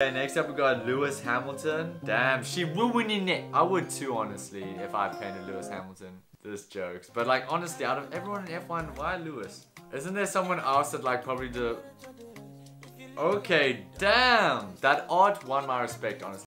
Okay, next up we got Lewis Hamilton. Damn, she ruining it. I would too, honestly, if I painted Lewis Hamilton. This jokes. But like, honestly, out of everyone in F1, why Lewis? Isn't there someone else that like probably the... Okay, damn. That art won my respect, honestly.